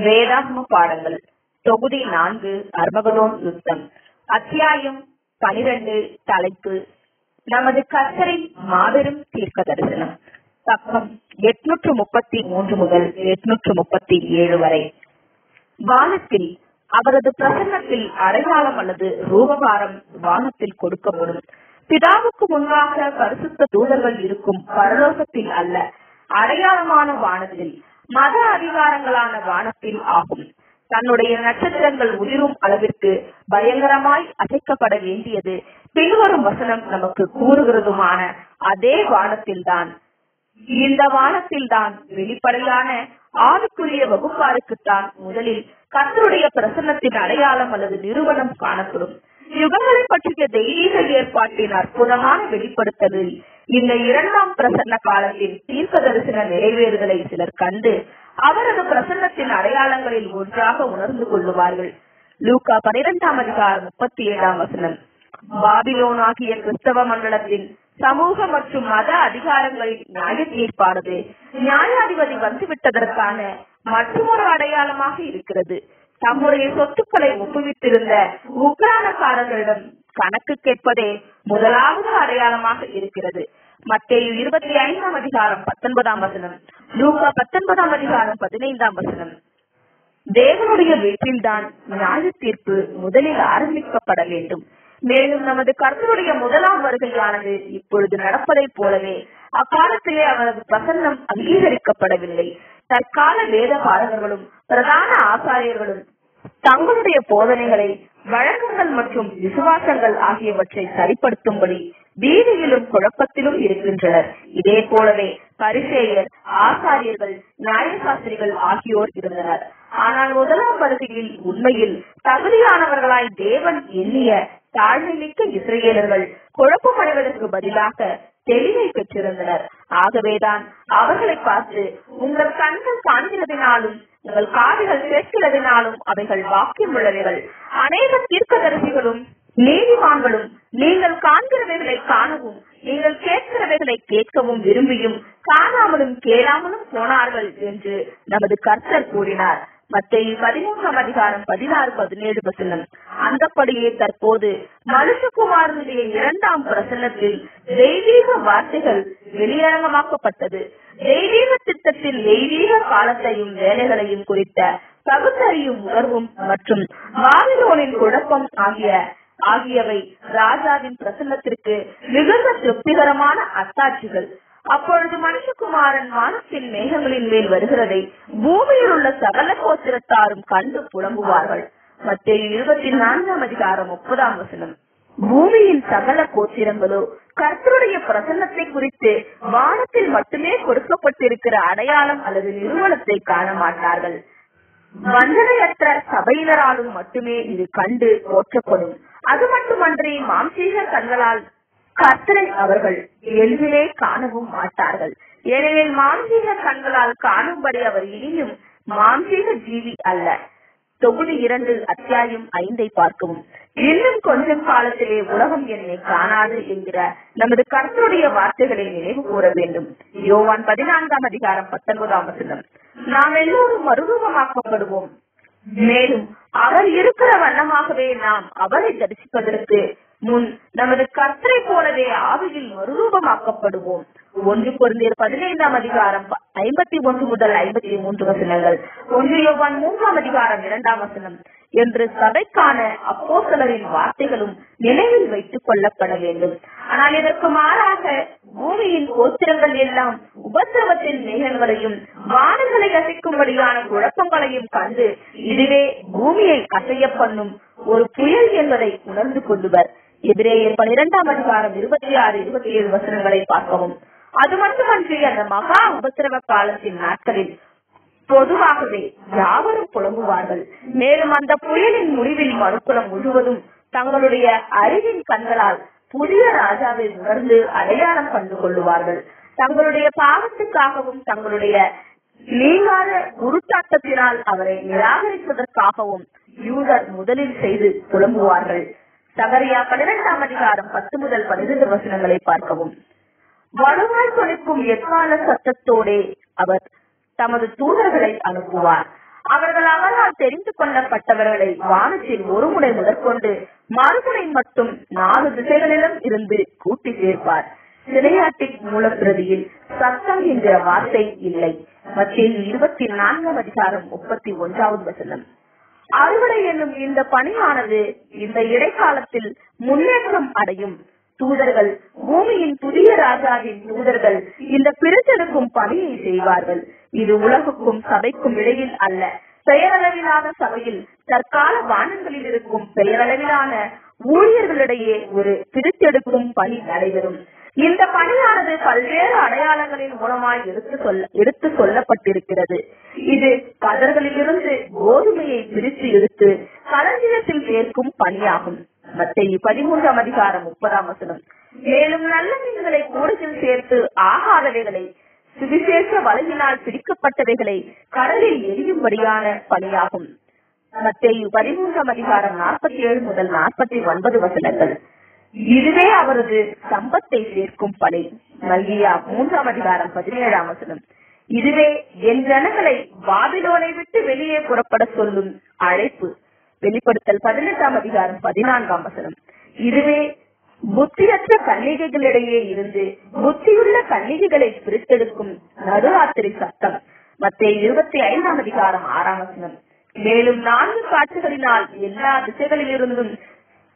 வேதாகம பாடங்கள். தொகுதி நான்கு அர்மகதோன் யுத்தம். அத்தியாயம் பனிரெண்டு தலைப்பு நமது கர்த்தரின் மாபெரும் தீர்க்க தரிசனம். பக்கம் எட்நூற்று முப்பத்தி மூன்று முதல் எட்நூற்று முப்பத்தி ஏழு வரை. வானத்தில் அவரது பிரசன்னத்தில் அடையாளம் அல்லது ரூபகாரம் வானத்தில் கொடுக்கப்படும். பிதாவுக்கு முன்பாக பரிசுத்த தூதர்கள் இருக்கும் பரலோகத்தில் அல்ல அடையாளமான வானத்தில் மத அதிகாரங்களான வானத்தில் ஆகும். தன்னுடைய நட்சத்திரங்கள் உதிரும் அளவிற்கு பயங்கரமாய் அசைக்கப்பட வேண்டியது பின்வரும் வசனம் நமக்கு கூறுகிறதுமான அதே வானத்தில்தான். இந்த வானத்தில்தான் வெளிப்படையான ஆணுக்குரிய வகுப்பாருக்குத்தான் முதலில் கத்தருடைய பிரசன்னத்தின் அடையாளம் அல்லது நிறுவனம் காணப்படும். யுகங்களை பற்றிய தெய்வீக ஏற்பாட்டின் அற்புதமான வெளிப்படுத்தலில் இந்த இரண்டாம் பிரசன்ன காலத்தில் தீர்க்க தரிசன நிறைவேறுதலை சிலர் கண்டு அவரது பிரசன்னத்தின் அடையாளங்களில் ஒன்றாக உணர்ந்து கொள்ளுவார்கள். லூக்கா பனிரெண்டாம் அதிகாரம் முப்பத்தி ஏழாம் வசனம். பாபிலோன் ஆகிய கிறிஸ்தவ மண்டலத்தின் சமூக மற்றும் மத அதிகாரங்களின் நியாய தீர்ப்பானது நியாயாதிபதி வந்துவிட்டதற்கான மற்றொரு அடையாளமாக இருக்கிறது. தம்முடைய சொத்துக்களை ஒப்புவித்திருந்த உக்ரானக்காரர்களிடம் கணக்கு கேட்பதே முதலாவது அடையாளமாக இருக்கிறது. மத்தேயு இருபத்தி ஐந்தாம் அதிகாரம் பத்தொன்பதாம் வசனம். லூகா பத்தொன்பதாம் அதிகாரம் பதினைந்தாம் வசனம். தேவனுடைய வீட்டில்தான் நியாய தீர்ப்பு முதலில் ஆரம்பிக்கப்பட வேண்டும். மேலும் நமது கர்த்தருடைய முதலாம் வருகையானது இப்பொழுது நடப்பதைப் போலவே அக்காலத்திலே அவரது பிரசன்னம் அங்கீகரிக்கப்படவில்லை. தற்கால வேத பாடகர்களும் பிரதான ஆசாரியர்களும் தங்களுடைய போதனைகளை வழக்கங்கள் மற்றும் விசுவாசங்கள் ஆகியவற்றை சரிப்படுத்தும்படி பீதியிலும் குழப்பத்திலும் இருக்கின்றனர். இதே போலவே பரிசேயர் ஆசாரியர்கள் நியாயசாஸ்திரிகள் ஆகியோர் இருந்தனர். ஆனால் முதலாம் வருகையில் உண்மையில் தகுதியானவர்களாய் தேவன் எண்ணிய தாழ்மைமிக்க இஸ்ரேலர்கள் குழப்பமடைவதற்கு பதிலாக தெளிவை பெற்றிருந்தனர். ஆகவேதான் அவர்களை பார்த்து உங்கள் கண்கள் காண்கிறதினாலும் உங்கள் காதுகள் கேட்கிறதுனாலும் அவைகள் வாக்கியம் உள்ளவைகள். அநேக தீர்க்கதரிசிகளும் நீதிமான்களும் நீங்கள் காண்கிறவைகளை காணவும் நீங்கள் கேட்கிறவைகளை கேட்கவும் விரும்பியும் காணாமலும் கேளாமலும் போனார்கள் என்று நமது கர்த்தர் கூறினார். மத்திய பதிமூன்றாம் அதிகாரம் பதினாறு பதினேழு வசனம். அந்தப்படியே தற்போது மனுஷகுமாரனுடைய இரண்டாம் பிரசன்னத்தில் தெய்வீக வார்த்தைகள் வெளியரங்கமாக்கப்பட்டது. தெய்வீக திட்டத்தின் தெய்வீக காலத்தையும் வேலைகளையும் குறித்த பகுத்தறியும் உணர்வும் மற்றும் பாபிலோனின் குழப்பம் ஆகிய ஆகியவை ராஜாவின் பிரசன்னத்திற்கு மிகுந்த திருப்திகரமான அத்தாட்சிகள். அப்பொழுது மனுஷகுமாரன் வானத்தின் மேகங்களின் மேல் வருகிறதை பூமியில் உள்ள சகல கோத்திரத்தாரும் கண்டு புலம்புவார்கள். மத்திய இருபத்தி நான்காம் அதிகாரம் முப்பதாம் வசனம். பூமியின் சகல கோத்திரங்களோ கர்த்தருடைய பிரசன்னத்தை குறித்து வானத்தில் மட்டுமே கொடுக்கப்பட்டிருக்கிற அடையாளம் அல்லது நிறுவனத்தை காண மாட்டார்கள். வஞ்சனையற்ற சபையினராலும் மட்டுமே இது கண்டு போற்றப்படும். அது மட்டுமன்றி மாம்சீக கண்களால் கர்த்தரை அவர்கள் எளிதிலே காணவும் மாட்டார்கள். ஏனெனில் மாம்சீக கண்களால் காணும்படி அவர் இனியும் மாம்சீக ஜீவி அல்ல. தொகுதி இரண்டு அத்தியாயம் ஐந்தை பார்க்கவும். இன்னும் கொஞ்சம் காலத்திலே உலகம் என்னை காணாது என்கிற நமது கருத்துடைய வார்த்தைகளை நினைவு கூற வேண்டும். யோவான் பதினான்காம் அதிகாரம் பத்தொன்பதாம் வசனம். நாம் எல்லோரும் மறுரூபமாக்கப்படுவோம். மேலும் அவர் இருக்கிற வண்ணமாகவே நாம் அவரை தரிசிப்பதற்கு முன் நமது கர்த்தரை போலவே ஆவியில் மறுரூபமாக்கப்படுவோம். ஒன்று பொருந்தியர் பதினைந்தாம் அதிகாரம் ஐம்பத்தி ஒன்று முதல் ஐம்பத்தி மூன்று வசனங்கள். ஒன்று யோவான் மூன்றாம் அதிகாரம் இரண்டாம் வசனம். என்று சபைக்கான அப்போசலரின் வார்த்தைகளும் நினைவில் வைத்துக் கொள்ளப்பட வேண்டும். ஆனால் இதற்கு மாறாக பூமியின் கோத்திரங்கள் எல்லாம் உபத்திரவத்தின் மேகங்களையும் வானங்களை அசைக்கும்படியான குழப்பங்களையும் கண்டு இதுவே பூமியை அசைய பண்ணும் ஒரு புயல் என்பதை உணர்ந்து கொள்ளுவர். எதிரேயர் பனிரெண்டாம் அதிகாரம் இருபத்தி ஆறு இருபத்தி ஏழு வசனங்களை பார்க்கவும். அது மட்டுமன்றி அந்த மகா உபசிரவ காலத்தின் நாட்களில் பொதுவாகவே யாவரும் புலம்புவார்கள். மேலும் அந்த புயலின் முடிவில் மறுக்குளம் முழுவதும் தங்களுடைய அறிவின் கண்களால் புதிய ராஜாவை உணர்ந்து அடையாளம் கண்டு கொள்ளுவார்கள். தங்களுடைய பாவத்துக்காகவும் தங்களுடைய நீங்காத குருத்தாட்டத்தினால் அவரை நிராகரிப்பதற்காகவும் யூதர் முதலில் செய்து புலம்புவார்கள். சகரியா பதினெட்டாம் அதிகாரம் பத்து முதல் பதினெட்டு வசனங்களை பார்க்கவும். வலுவாய் தொலைக்கும் எக்கால சத்தத்தோடே அவர் தமது தூதர்களை அனுப்புவார். அவர்கள் அவரால் தெரிந்து கொள்ளப்பட்டவர்களை வானத்தில் ஒரு முறை முதற்கொண்டு மறுமுறை மட்டும் நாலு திசைகளிலும் இருந்து கூட்டி சேர்ப்பார். சிலையாட்டிக் மூலப்பிரதியில் சத்தம் என்கிற வார்த்தை இல்லை. மத்தியில் இருபத்தி நான்காம் அதிகாரம் முப்பத்தி ஒன்றாவது வசனம். அறுவடை என்னும் இந்த பணியானது இந்த இடைக்காலத்தில் முன்னேற்றம் அடையும். தூதர்கள் பூமியின் புதிய ராஜாவின் தூதர்கள் இந்த பிரித்தெடுக்கும் பணியை செய்வார்கள். இது உலகுக்கும் சபைக்கும் இடையில் அல்ல பெயரளவிலான சபையில் தற்கால வானங்களில் இருக்கும் பெயரளவிலான ஊழியர்களிடையே ஒரு பிரித்தெடுக்கும் பணி நடைபெறும். இந்த பணியானது பல்வேறு அடையாளங்களின் மூலமாய் எடுத்து சொல்ல எடுத்து சொல்லப்பட்டிருக்கிறது. இது கதர்களிலிருந்து கோதுமையை பிரித்து எடுத்து களஞ்சியத்தில் சேர்க்கும் பணியாகும். மத்திய பதிமூன்றாம் அதிகாரம் முப்பதாம் வசனம். மேலும் நல்ல மீன்களை கூடத்தில் சேர்த்து ஆகாதவைகளை சுவிசேஷ வலையினால் பிரிக்கப்பட்டவைகளை கடலில் எரியும்படியான பணியாகும். மத்தேயு பதிமூன்றாம் அதிகாரம் நாற்பத்தி ஏழு முதல் நாற்பத்தி ஒன்பது வசனங்கள். இதுவே அவரது சம்பத்தை சேர்க்கும் பணி. மல்கியா மூன்றாம் அதிகாரம் பதினேழாம் வசனம். இதுவே என் ஜனங்களை பாபிலோனை விட்டு வெளியே புறப்பட சொல்லும் அழைப்பு. வெளிப்படுத்தல் பதினெட்டாம் அதிகாரம் பதினான்காம் வசனம். இதுவே புத்தியற்ற கன்னிகைகளிடையே இருந்து புத்தியுள்ள கன்னிகைகளை பிரித்தெடுக்கும் நடுராத்திரி சத்தம். மத்திய இருபத்தி ஐந்தாம் அதிகாரம் ஆறாம் வசனம். மேலும் நான்கு காட்சிகளினால் எல்லா திசைகளிலிருந்தும்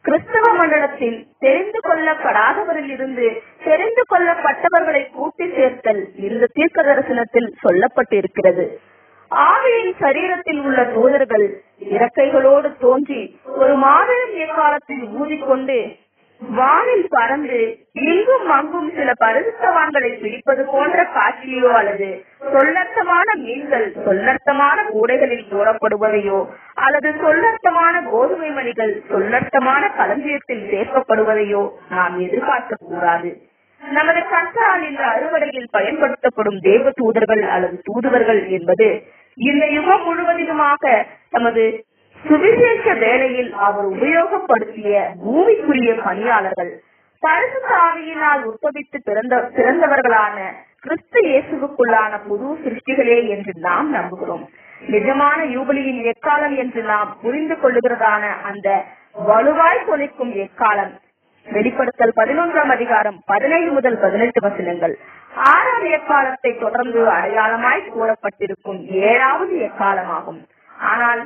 கிறிஸ்தவ மண்டலத்தில் தெரிந்து கொள்ளப்படாதவரில் இருந்து தெரிந்து கொள்ளப்பட்டவர்களை கூட்டி சேர்த்தல் இந்த தீர்க்க தரிசனத்தில் சொல்லப்பட்டிருக்கிறது. ஆவியின் சரீரத்தில் உள்ள தூதர்கள் இறக்கைகளோடு தோன்றி ஒரு மாபெரும் எக்காலத்தில் ஊதிக்கொண்டு வானில் பறந்து இங்கும் அங்கும் சில பரிசுத்தவான்களை பிடிப்பது போன்ற காட்சியோ அல்லது சொல்லர்த்தமான மீன்கள் சொல்லர்த்தமான கூடைகளில் போடப்படுவதையோ அல்லது சொல்லர்த்தமான கோதுமை மணிகள் சொல்லர்த்தமான களஞ்சியத்தில் சேர்க்கப்படுவதையோ நாம் எதிர்பார்க்க கூடாது. நமது கர்த்தால் இந்த அறுவடையில் பயன்படுத்தப்படும் தேவ தூதர்கள் அல்லது தூதுவர்கள் என்பது இந்த யுகம் முழுவதிலுமாக தமது சுவிசேஷ வேளையில் அவர் உபயோகப்படுத்திய பூமிக்குரிய பணியாளர்கள் பரிசுத்த சாவியினால் உற்பவித்து பிறந்த பிறந்தவர்களான கிறிஸ்து இயேசுவுக்குள்ளான புது சிருஷ்டிகளே என்று நாம் நம்புகிறோம். நிஜமான யூபிலியின் எக்காலம் என்று நாம் புரிந்து கொள்ளுகிறதான அந்த வலுவாய் தொலைக்கும் எக்காலம். வெளிப்படுத்தல் பதினொன்றாம் அதிகாரம் பதினைந்து முதல் பதினெட்டு வசனங்கள். ஆறாம் எக்காலத்தை தொடர்ந்து அடையாளமாய் கூறப்பட்டிருக்கும் ஏழாவது எக்காலமாகும். ஆனால்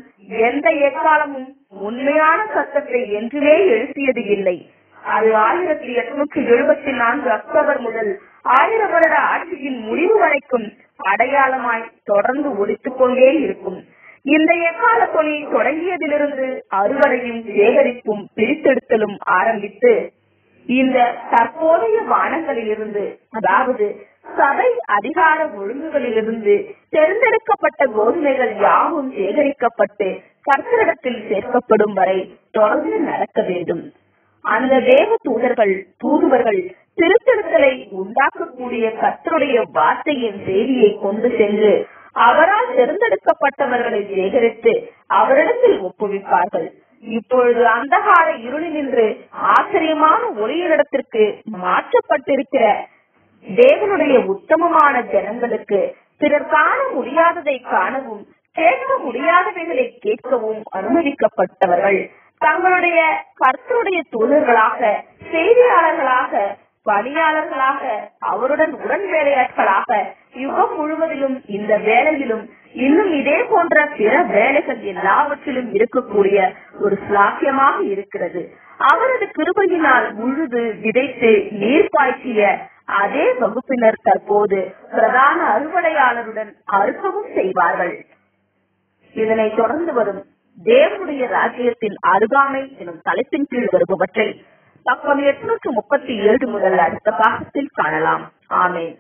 எந்த எக்காலமும் உண்மையான சத்தத்தை என்றுமே எழுப்பியது இல்லை. அது ஆயிரத்தி எட்நூற்றி எழுபத்தி நான்கு அக்டோபர் முதல் ஆயிரம் வருட ஆட்சியின் முடிவு வரைக்கும் அடையாளமாய் தொடர்ந்து ஒழித்துக் கொண்டே இருக்கும். இந்த எக்கால தொழில் தொடங்கியதிலிருந்து அறுவடையும் சேகரிப்பும் பிரித்தெடுத்தலும் ஆரம்பித்து இந்த தற்போதைய வானங்களிலிருந்து அதாவது சபை அதிகார ஒழுங்குகளிலிருந்து தேர்ந்தெடுக்கப்பட்ட கோதுமைகள் யாவும் சேகரிக்கப்பட்டு கர்த்தரிடத்தில் சேர்க்கப்படும் வரை தொடர்ந்து நடக்க வேண்டும். அந்த தேவ தூதர்கள் தூதுவர்கள் திருத்தெடுத்தலை உண்டாக்கக்கூடிய கத்தருடைய வார்த்தையின் செய்தியை கொண்டு சென்று அவரால் தேர்ந்தெடுக்கப்பட்டவர்களை சேகரித்து அவரிடத்தில் ஒப்புவிப்பார்கள். இப்பொழுது அந்தகார இருளினின்று ஆச்சரியமான ஒளியிடத்திற்கு மாற்றப்பட்டிருக்கிற தேவனுடைய உத்தமமான ஜனங்களுக்கு பிறர் காண முடியாததை காணவும் கேட்க முடியாதவைகளை கேட்கவும் அனுமதிக்கப்பட்டவர்கள். தங்களுடைய கர்த்தருடைய தூதர்களாக செய்தியாளர்களாக பணியாளர்களாக அவருடன் உடன் வேலையாட்களாக யுகம் முழுவதிலும் இந்த வேலையிலும் இன்னும் இதே போன்ற பிற வேலைகள் எல்லாவற்றிலும் இருக்கக்கூடிய ஒரு ஸ்லாக்கியமாக இருக்கிறது. அவரது கிருபையினால் உழுது விதைத்து நீர் பாய்ச்சிய அதே வகுப்பினர் தற்போது பிரதான அறுவடையாளருடன் அறுக்கவும் செய்வார்கள். இதனை தொடர்ந்து வரும் தேவனுடைய ராஜ்யத்தின் அருகாமை எனும் தலைப்பின் கீழ் வருபவற்றை பக்கம் எட்நூற்று முப்பத்தி ஏழு முதல் அடுத்த பாகத்தில் காணலாம். ஆமேன்.